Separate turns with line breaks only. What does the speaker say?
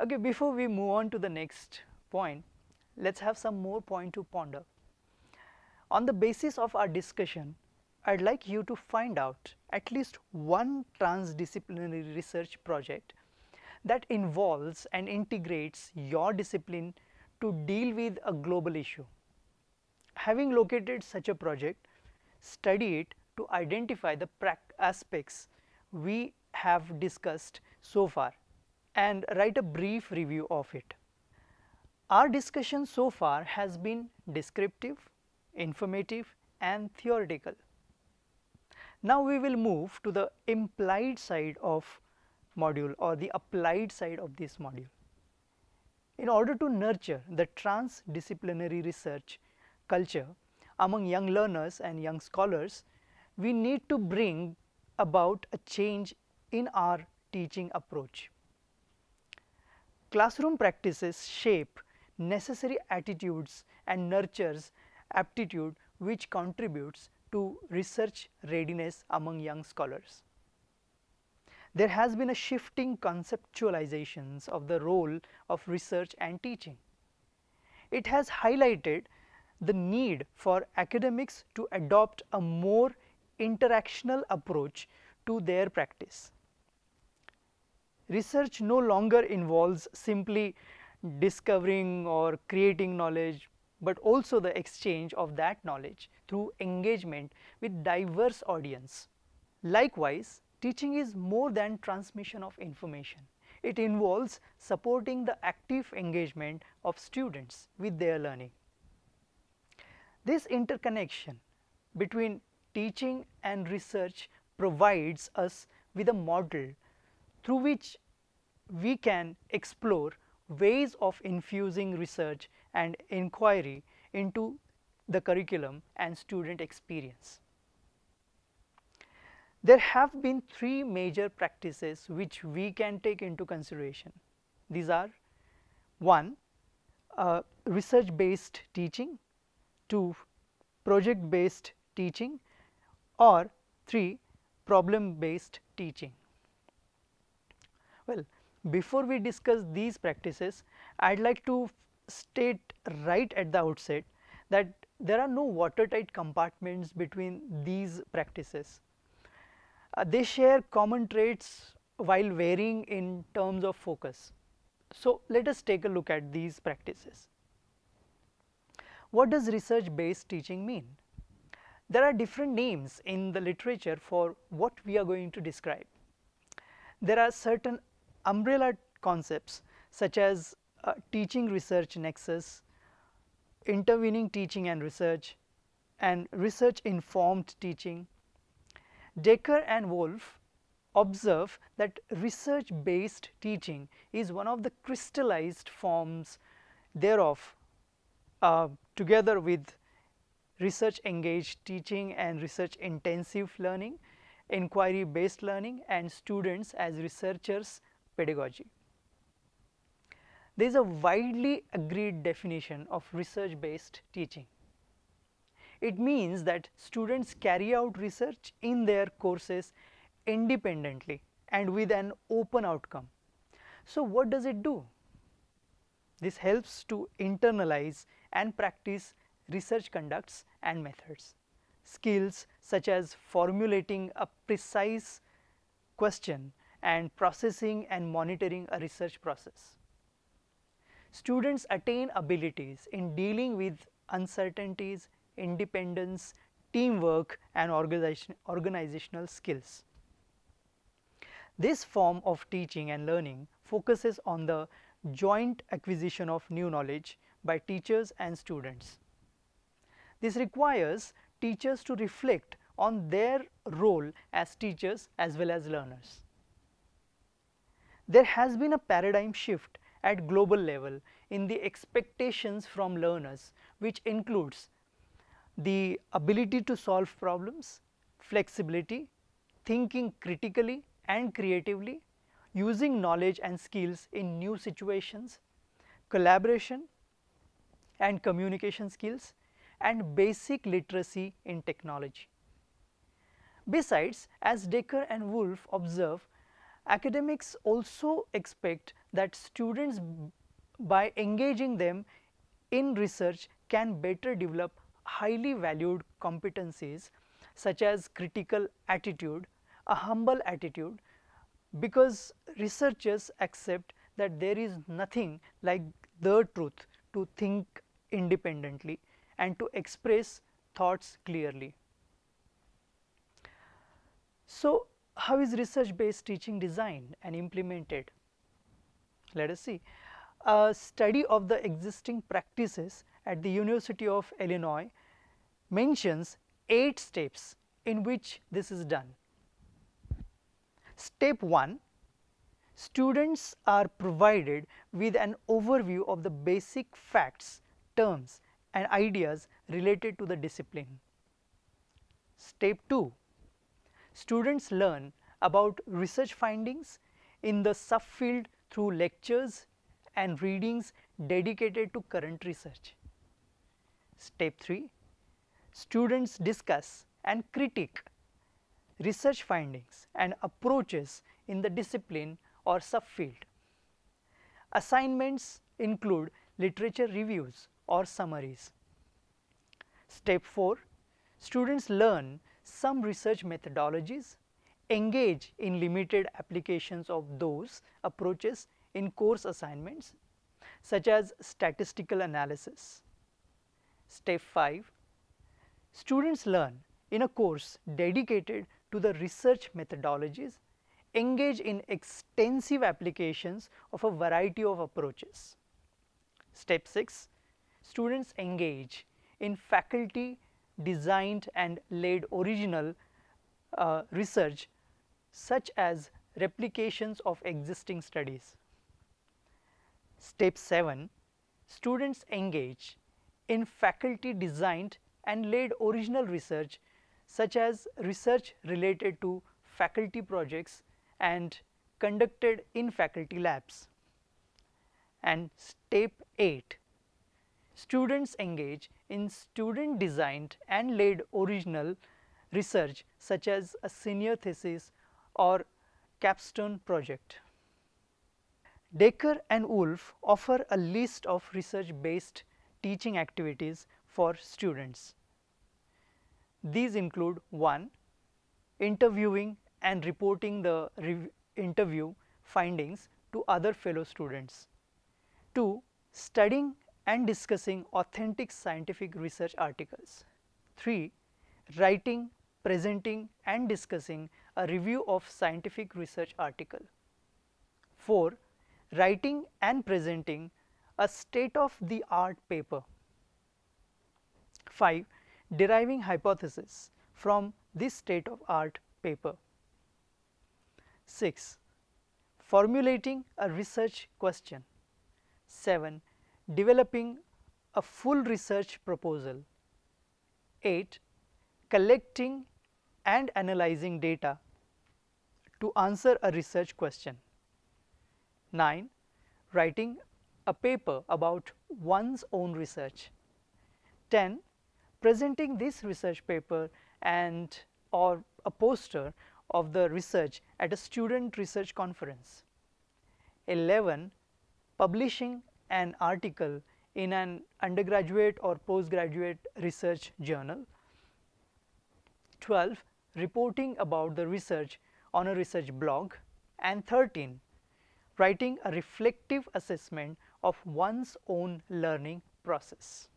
Okay, before we move on to the next point, let us have some more point to ponder. On the basis of our discussion, I would like you to find out at least one transdisciplinary research project that involves and integrates your discipline to deal with a global issue. Having located such a project, study it to identify the aspects we have discussed so far and write a brief review of it. Our discussion so far has been descriptive, informative and theoretical. Now we will move to the implied side of module or the applied side of this module. In order to nurture the transdisciplinary research culture among young learners and young scholars, we need to bring about a change in our teaching approach. Classroom practices shape necessary attitudes and nurtures aptitude which contributes to research readiness among young scholars. There has been a shifting conceptualizations of the role of research and teaching. It has highlighted the need for academics to adopt a more interactional approach to their practice. Research no longer involves simply discovering or creating knowledge, but also the exchange of that knowledge through engagement with diverse audience. Likewise, teaching is more than transmission of information. It involves supporting the active engagement of students with their learning. This interconnection between teaching and research provides us with a model through which we can explore ways of infusing research and inquiry into the curriculum and student experience. There have been three major practices which we can take into consideration. These are 1 uh, research based teaching, 2 project based teaching or 3 problem based teaching. Well, before we discuss these practices, I would like to state right at the outset that there are no watertight compartments between these practices. Uh, they share common traits while varying in terms of focus. So, let us take a look at these practices. What does research based teaching mean? There are different names in the literature for what we are going to describe. There are certain umbrella concepts such as uh, teaching research nexus, intervening teaching and research and research informed teaching. Dekker and Wolff observe that research based teaching is one of the crystallized forms thereof uh, together with research engaged teaching and research intensive learning, inquiry based learning and students as researchers pedagogy. There is a widely agreed definition of research based teaching. It means that students carry out research in their courses independently and with an open outcome. So, what does it do? This helps to internalize and practice research conducts and methods. Skills such as formulating a precise question and processing and monitoring a research process. Students attain abilities in dealing with uncertainties, independence, teamwork and organization, organizational skills. This form of teaching and learning focuses on the joint acquisition of new knowledge by teachers and students. This requires teachers to reflect on their role as teachers as well as learners there has been a paradigm shift at global level in the expectations from learners which includes the ability to solve problems, flexibility, thinking critically and creatively, using knowledge and skills in new situations, collaboration and communication skills and basic literacy in technology. Besides, as Dekker and Wolff observe academics also expect that students by engaging them in research can better develop highly valued competencies such as critical attitude, a humble attitude because researchers accept that there is nothing like the truth to think independently and to express thoughts clearly. So, how is research based teaching designed and implemented? Let us see. A study of the existing practices at the University of Illinois mentions 8 steps in which this is done. Step 1 Students are provided with an overview of the basic facts, terms and ideas related to the discipline. Step 2 Students learn about research findings in the subfield through lectures and readings dedicated to current research. Step 3 Students discuss and critique research findings and approaches in the discipline or subfield. Assignments include literature reviews or summaries. Step 4 Students learn some research methodologies, engage in limited applications of those approaches in course assignments such as statistical analysis. Step 5 Students learn in a course dedicated to the research methodologies, engage in extensive applications of a variety of approaches. Step 6 Students engage in faculty designed and led original uh, research such as replications of existing studies. Step 7 Students engage in faculty designed and led original research such as research related to faculty projects and conducted in faculty labs. And step 8 students engage in student designed and led original research such as a senior thesis or capstone project. Dekker and Wolff offer a list of research based teaching activities for students. These include 1. Interviewing and reporting the interview findings to other fellow students. 2. Studying and discussing authentic scientific research articles. 3. Writing, presenting and discussing a review of scientific research article. 4. Writing and presenting a state of the art paper. 5. Deriving hypothesis from this state of art paper. 6. Formulating a research question. 7 developing a full research proposal. 8. Collecting and analyzing data to answer a research question. 9. Writing a paper about one's own research. 10. Presenting this research paper and or a poster of the research at a student research conference. 11. Publishing an article in an undergraduate or postgraduate research journal. 12. Reporting about the research on a research blog and 13. Writing a reflective assessment of one's own learning process.